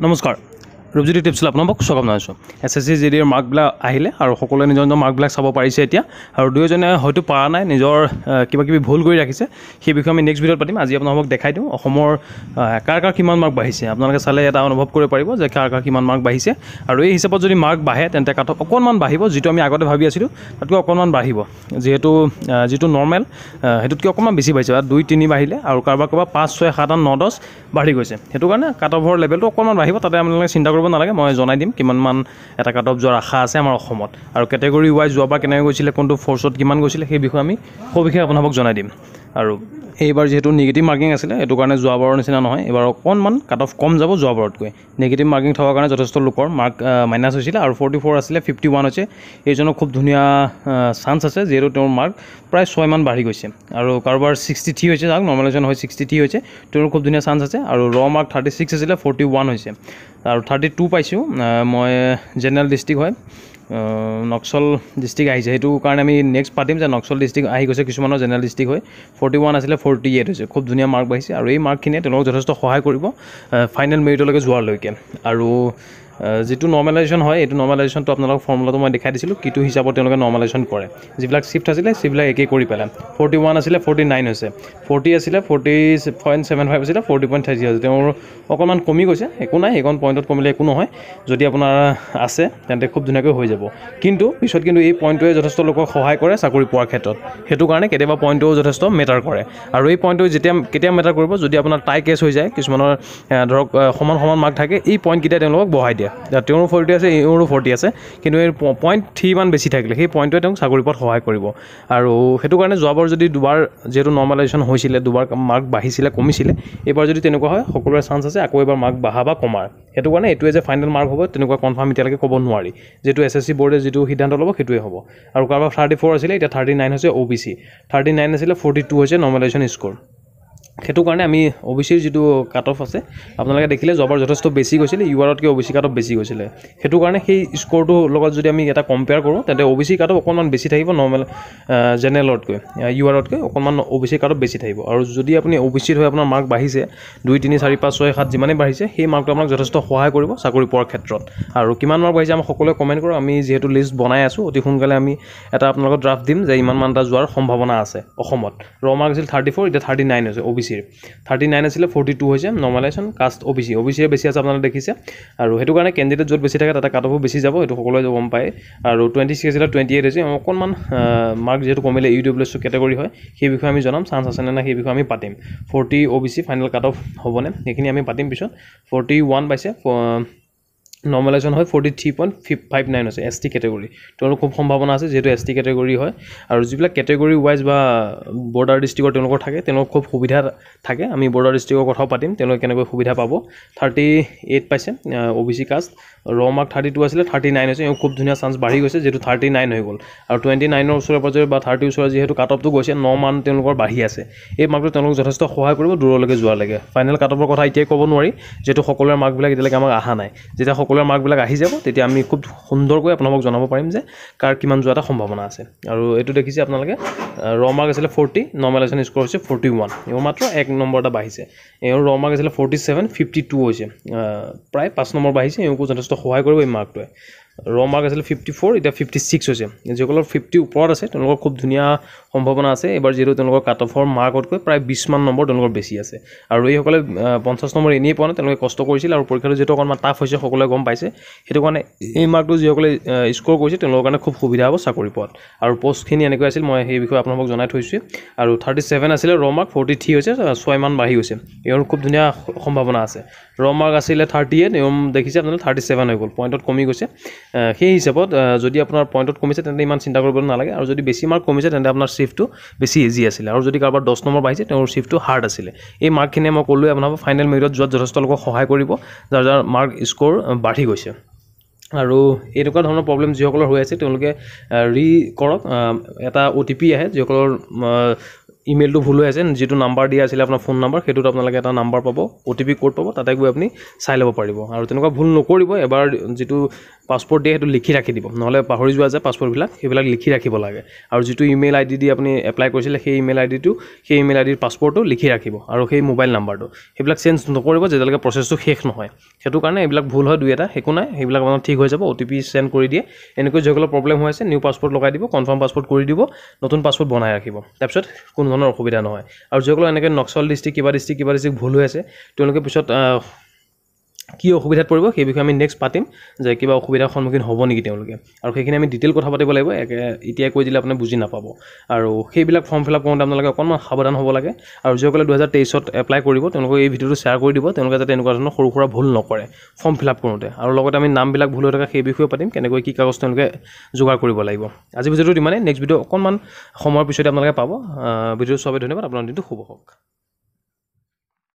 नमस्कार। ৰূপজ্যোতি টিপছলৈ আপোনালোকক স্বাগতম জনাইছোঁ। এছ এছ চি জি ডিৰ মাৰ্কবিলাক আহিলে আৰু সকলোৱে নিজৰ নিজৰ মাৰ্কবিলাক চাব পাৰিছে এতিয়া। আৰু দুই এজনে হয়তো পৰা নাই নিজৰ কিবা কিবি ভুল কৰি ৰাখিছে। সেই বিষয়ে আমি নেক্সট ভিডিঅ'ত পাতিম। আজি আপোনালোকক দেখাই দিওঁ অসমৰ কাৰ কাৰ কিমান মাৰ্ক বাঢ়িছে। আপোনালোকে চালে এটা অনুভৱ কৰিব পাৰিব যে কাৰ কাৰ কিমান মাৰ্ক বাঢ়িছে। আৰু এই হিচাপত যদি মাৰ্ক বাঢ়ে তেন্তে অফ অকণমান বাঢ়িব যিটো আমি আগতে ভাবি আছিলোঁ তাতকৈ অকণমান বাঢ়িব। যিহেতু যিটো নৰ্মেল সেইটোতকৈ অকণমান বেছি বাঢ়িছে। দুই তিনি বাঢ়িলে আৰু কাৰোবাৰ কাৰোবাৰ পাঁচ ছয় সাত আঠ ন দহ বাঢ়ি গৈছে। সেইটো কাৰণে কাট অফৰ লেভেলটো অকণমান বাঢ়িব তাতে আপোনালোকে চিন্তা কৰিব নালাগে মই জনাই দিম কিমানমান এটা কাট অফ যোৱাৰ আশা আছে আমাৰ অসমত। আৰু কেটেগৰী ৱাইজ যোৱাবাৰ কেনেকৈ গৈছিলে কোনটো ফ'ৰ্চত কিমান গৈছিলে সেই বিষয়ে আমি সবিশেষ আপোনালোকক জনাই দিম। আৰু এইবাৰ যিহেতু নিগেটিভ মাৰ্কিং আছিলে সেইটো কাৰণে যোৱাবাৰৰ নিচিনা নহয়। এইবাৰ অকণমান কাট অফ কম যাব যোৱাবাৰতকৈ। নিগেটিভ মাৰ্কিং থকাৰ কাৰণে যথেষ্ট লোকৰ মাৰ্ক মাইনাছ হৈছিলে আৰু ফৰ্টি ফ'ৰ আছিলে ফিফটি ওৱান হৈছে। এইজনৰ খুব ধুনীয়া চান্স আছে যিহেতু তেওঁৰ মাৰ্ক প্ৰায় ছয়মান বাঢ়ি গৈছে। আৰু কাৰোবাৰ ছিক্সটি থ্ৰী হৈছে যাওক নৰ্মেলাইজেশ্যন হয় ছিক্সটি থ্ৰী হৈছে তেওঁৰ খুব ধুনীয়া চান্স আছে। আৰু ৰ মাৰ্ক থাৰ্টি ছিক্স আছিলে ফৰ্টি ওৱান হৈছে। আৰু থাৰ্টি টু পাইছোঁ মই জেনেৰেল ডিষ্ট্ৰিক্ট হয়। নক্সল ডিষ্ট্ৰিক্ট আহিছে। সেইটো কাৰণে আমি নেক্সট পাতিম যে নক্সল ডিষ্ট্ৰিক্ট আহি গৈছে কিছুমানৰ জেনেৰেল ডিষ্ট্ৰিক্ট হয় ফৰ্টি ওৱান আছিলে ফৰ্টি এইট হৈছে। খুব ধুনীয়া মাৰ্ক বাঢ়িছে। আৰু এই মাৰ্কখিনিয়ে তেওঁলোকক যথেষ্ট সহায় কৰিব ফাইনেল মেৰিটলৈকে যোৱালৈকে। আৰু যিটো নৰ্মেলাইজেশ্যন হয় এইটো নৰ্মেলাইজেশ্যনটো আপোনালোকক ফৰ্মুলাটো মই দেখাই দিছিলোঁ কিটো হিচাপত তেওঁলোকে নৰ্মেলাইজেশ্যন কৰে। যিবিলাক চিফ্ট আছিলে সেইবিলাক একেই কৰি পেলাই ফৰ্টি ওৱান আছিলে ফৰ্টি নাইন হৈছে। ফৰ্টি আছিলে ফৰ্টি পইণ্ট ছেভেন ফাইভ আছিলে ফৰ্টি পইণ্ট থাৰ্টি হৈছে। তেওঁৰ অকণমান কমি গৈছে একো নাই সেইকণ পইণ্টত কমিলে একো নহয়। যদি আপোনাৰ আছে তেন্তে খুব ধুনীয়াকৈ হৈ যাব। কিন্তু পিছত কিন্তু এই পইণ্টটোৱে যথেষ্ট লোকক সহায় কৰে চাকৰি পোৱাৰ ক্ষেত্ৰত। সেইটো কাৰণে কেতিয়াবা পইণ্টটোও যথেষ্ট মেটাৰ কৰে। আৰু এই পইণ্টটো যেতিয়া কেতিয়া মেটাৰ কৰিব যদি আপোনাৰ টাই কেছ হৈ যায় কিছুমানৰ ধৰক সমান সমান মাৰ্ক থাকে এই পইণ্টকেইটাই তেওঁলোকক বঢ়াই দিয়ে। এতিয়া তেওঁৰো ফৰ্টি আছে এওঁৰো ফৰ্টি আছে। কিন্তু এই পইণ্ট থ্ৰী বেছি থাকিলে সেই পইণ্টটোৱে তেওঁক চাকৰি পোৱাত সহায় কৰিব। আৰু সেইটো কাৰণে যোৱাবাৰ যদি দুবাৰ যিহেতু নৰ্মেলাইজেশ্যন হৈছিলে দুবাৰ মাৰ্ক বাঢ়িছিলে কমিছিলে এইবাৰ যদি তেনেকুৱা হয় সকলোৰে চান্স আছে আকৌ এবাৰ মাৰ্ক বাঢ়া বা কমাৰ। সেইটো কাৰণে এইটোৱে যে ফাইনেল মাৰ্ক হ'ব তেনেকুৱা কনফাৰ্ম এতিয়ালৈকে ক'ব নোৱাৰি। যিটো এছ এছ চি বৰ্ডে যিটো সিদ্ধান্ত ল'ব সেইটোৱে হ'ব। আৰু কাৰোবাৰ থাৰ্টি ফ'ৰ আছিলে এতিয়া থাৰ্টি নাইন হৈছে O' B C thirty nine আছিলে ফৰ্টি টু হৈছে নৰ্মেলাইজেশ্যন স্ক'ৰ সেইটো কাৰণে আমি অ' বি চিৰ যিটো কাট অফ আছে আপোনালোকে দেখিলে যোৱাবাৰ যথেষ্ট বেছি গৈছিলে U আৰতকৈ O' B C cut off বেছি গৈছিলে। সেইটো কাৰণে সেই স্ক'ৰটোৰ লগত যদি আমি এটা কম্পেয়াৰ কৰোঁ তেন্তে O' B C cut off অকণমান বেছি থাকিব নৰ্মেল জেনেৰেলতকৈ ইউ আৰতকৈ অকণমান O' B C cut off বেছি থাকিব। আৰু যদি আপুনি অ' বি চিত হৈ আপোনাৰ মাৰ্ক বাঢ়িছে দুই তিনি চাৰি পাঁচ ছয় সাত যিমানেই বাঢ়িছে সেই মাৰ্কটো আপোনাক যথেষ্ট সহায় কৰিব চাকৰি পোৱাৰ ক্ষেত্ৰত। আৰু কিমান মাৰ্ক বাঢ়িছে আমাক সকলোৱে কমেণ্ট কৰক আমি যিহেতু লিষ্ট বনাই আছোঁ অতি সোনকালে আমি এটা আপোনালোকক ড্ৰাফ্ট দিম যে ইমান মান এটা যোৱাৰ সম্ভাৱনা আছে অসমত। ৰ মাৰ্ক আছিল থাৰ্টি ফ'ৰ এতিয়া থাৰ্টি নাইন হৈছে অ' বি চিৰ থাৰ্টি নাইন আছিলে ফৰ্টি টু হৈছে normalization caste O' B C O' B চিৰে বেছি আছে আপোনালোকে দেখিছে। আৰু সেইটো কাৰণে কেণ্ডিডেট য'ত বেছি থাকে তাতে কাট অফো বেছি যাব সকলোৱে গম পায়। আৰু টুৱেণ্টি ছিক্স আছিলে টুৱেণ্টি এইট হৈছে অকণমান মাৰ্ক যিহেতু কমিলে ইউ ডব্লিউ এছ কেটেগৰী হয় সেই বিষয়ে আমি জনাম চান্স আছে নে সেই বিষয়ে আমি পাতিম। Forty O' B C final cut off হ'বনে সেইখিনি আমি পাতিম পিছত। ফৰ্টি ওৱান পাইছে নৰ্মেলাইজেশ্যন হয় ফৰ্টি থ্ৰী পইণ্ট ফিফ ফাইভ নাইন হৈছে এছ টি কেটেগৰী তেওঁলোকৰ খুব সম্ভাৱনা আছে যিহেতু এছ টি কেটেগৰী হয়। আৰু যিবিলাক কেটেগৰী ৱাইজ বা বৰ্ডাৰ ডিষ্ট্ৰিক্টৰ তেওঁলোকৰ থাকে তেওঁলোকৰ খুব সুবিধা থাকে। আমি বৰ্ডাৰ ডিষ্ট্ৰিক্টৰ কথাও পাতিম তেওঁলোকে কেনেকৈ সুবিধা পাব। থাৰ্টি এইট পাইছে অ' বি চি কাষ্ট ৰ মাৰ্ক থাৰ্টি টু আছিলে থাৰ্টি নাইন হৈছে খুব ধুনীয়া চান্স বাঢ়ি গৈছে যিহেতু থাৰ্টি নাইন হৈ গ'ল। আৰু টুৱেণ্টি নাইনৰ ওচৰে পাজৰে বা থাৰ্টিৰ ওচৰে যিহেতু কাট অফটো গৈছে ন মান তেওঁলোকৰ বাঢ়ি আছে। এই মাৰ্কটো তেওঁলোকক যথেষ্ট সহায় কৰিব দূৰলৈকে যোৱালৈকে। ফাইনেল কাট অফৰ কথা এতিয়াই ক'ব নোৱাৰি যিহেতু সকলোৰে মাৰ্কবিলাক এতিয়ালৈকে আমাক অহা নাই। যেতিয়া সকলোৰে মাৰ্কবিলাক আহি যাব তেতিয়া আমি খুব সুন্দৰকৈ আপোনালোকক জনাব পাৰিম যে কাৰ কিমান যোৱা এটা সম্ভাৱনা আছে। আৰু এইটো দেখিছে আপোনালোকে ৰ মাৰ্ক আছিলে ফৰ্টি নৰ্মেলাইজেশ্যন স্ক'ৰ হৈছে ফৰ্টি ওৱান এওঁ মাত্ৰ এক নম্বৰ এটা বাঢ়িছে। এওঁৰ ৰ মাৰ্ক আছিলে ফৰ্টি ছেভেন ফিফটি টু হৈছে প্ৰায় পাঁচ নম্বৰ বাঢ়িছে এওঁকো যথেষ্ট সহায় কৰিব এই মাৰ্কটোৱে ৰ মাৰ্ক আছিলে ফিফটি ফ'ৰ এতিয়া ফিফটি ছিক্স হৈছে। যিসকলৰ ফিফটি ওপৰত আছে তেওঁলোকৰ খুব ধুনীয়া সম্ভাৱনা আছে। এইবাৰ যিহেতু তেওঁলোকৰ কাট অফৰ মাৰ্কতকৈ প্ৰায় বিছমান নম্বৰ তেওঁলোকৰ বেছি আছে। আৰু এইসকলে পঞ্চাছ নম্বৰ এনেই পোৱা নাই তেওঁলোকে কষ্ট কৰিছিল আৰু পৰীক্ষাটো যিহেতু অকণমান টাফ হৈছে সকলোৱে গম পাইছে। সেইটো কাৰণে এই মাৰ্কটো যিসকলে স্ক'ৰ কৰিছে তেওঁলোকৰ কাৰণে খুব সুবিধা হ'ব চাকৰি পোৱাত। আৰু পষ্টখিনি এনেকৈ আছিল মই সেই বিষয়ে আপোনালোকক জনাই থৈছোঁ আৰু থাৰ্টি ছেভেন আছিলে ৰ মাৰ্ক ফৰ্টি থ্ৰী হৈছে ছয়মান বাঢ়ি গৈছে। এওঁৰ খুব ধুনীয়া সম্ভাৱনা আছে। ৰ মাৰ্ক আছিলে থাৰ্টি এইট এওঁ দেখিছে আপোনালোকে থাৰ্টি ছেভেন হৈ গ'ল পইণ্টত কমি গৈছে। সেই হিচাপত যদি আপোনাৰ পইণ্টত কমিছে তেন্তে ইমান চিন্তা কৰিব নালাগে। আৰু যদি বেছি মাৰ্ক কমিছে তেন্তে আপোনাৰ শ্বিফ্টটো বেছি ইজি আছিলে। আৰু যদি কাৰোবাৰ দহ নম্বৰ বাঢ়িছে তেওঁৰ শ্বিফ্টটো হাৰ্ড আছিলে। এই মাৰ্কখিনিয়ে মই ক'লোৱে আপোনালোকক ফাইনেল মেৰিটত যোৱাত যথেষ্ট লোকক সহায় কৰিব যাৰ যাৰ মাৰ্ক স্ক'ৰ বাঢ়ি গৈছে। আৰু এনেকুৱা ধৰণৰ প্ৰব্লেম যিসকলৰ হৈ আছে তেওঁলোকে ৰি কৰক। এটা অ' টি পি আহে যিসকলৰ ইমেইলটো ভুল হৈ আছে যিটো নাম্বাৰ দিয়া আছিলে আপোনাৰ ফোন নাম্বাৰ সেইটোত আপোনালোকে এটা নাম্বাৰ পাব অ' টি পি ক'ড পাব তাতে গৈ আপুনি চাই ল'ব পাৰিব। আৰু তেনেকুৱা ভুল নকৰিব এবাৰ যিটো পাছপৰ্ট দিয়ে সেইটো লিখি ৰাখি দিব নহ'লে পাহৰি যোৱা যায় পাছপৰ্টবিলাক সেইবিলাক লিখি ৰাখিব লাগে। আৰু যিটো ইমেইল আই ডি দি আপুনি এপ্লাই কৰিছিলে সেই ইমেইল আই ডিটো সেই ইমেইল আই ডিৰ পাছপৰ্টটো লিখি ৰাখিব আৰু সেই মোবাইল নাম্বাৰটো। সেইবিলাক চেঞ্জ নকৰিব যেতিয়ালৈকে প্ৰচেছটো শেষ নহয়। সেইটো কাৰণে এইবিলাক ভুল হয় দুই এটা একো নাই সেইবিলাক আপোনাৰ ঠিক হৈ যাব অ' টি পি চেণ্ড কৰি দিয়ে। এনেকৈ যিসকলৰ প্ৰব্লেম হৈ আছে নিউ পাছপৰ্ট লগাই দিব কনফাৰ্ম পাছপৰ্ট কৰি দিব নতুন পাছপৰ্ট বনাই ৰাখিব। তাৰপিছত কোনো ধৰণৰ অসুবিধা নহয়। আৰু যিসকলৰ এনেকৈ নক্সল ডিষ্ট্ৰিক্ট কিবা ডিষ্ট্ৰিক্ট কিবা ডিষ্ট্ৰিক্ট ভুল হৈ আছে তেওঁলোকে পিছত কি অসুবিধাত পৰিব সেই বিষয়ে আমি নেক্সট পাতিম যে কিবা অসুবিধাৰ সন্মুখীন হ'ব নেকি তেওঁলোকে। আৰু সেইখিনি আমি ডিটেইল কথা পাতিব লাগিব একে এতিয়াই কৈ দিলে আপুনি বুজি নাপাব। আৰু সেইবিলাক ফৰ্ম ফিল আপ কৰোঁতে আপোনালোকে অকণমান সাৱধান হ'ব লাগে। আৰু যিসকলে দুহেজাৰ তেইছত এপ্লাই কৰিব তেওঁলোকক এই ভিডিঅ'টো শ্বেয়াৰ কৰি দিব তেওঁলোকে যাতে এনেকুৱা ধৰণৰ সৰু সুৰা ভুল নকৰে ফৰ্ম ফিল আপ কৰোঁতে। আৰু লগতে আমি নামবিলাক ভুল হৈ থকা সেই বিষয়েও পাতিম কেনেকৈ কি কাগজ তেওঁলোকে যোগাৰ কৰিব লাগিব। আজি ভিডিঅ'টো ইমানেই নেক্সট ভিডিঅ' অকণমান সময়ৰ পিছতে আপোনালোকে পাব। ভিডিঅ'টো চবেই ধন্যবাদ আপোনাৰ দিনটো শুভ হওক।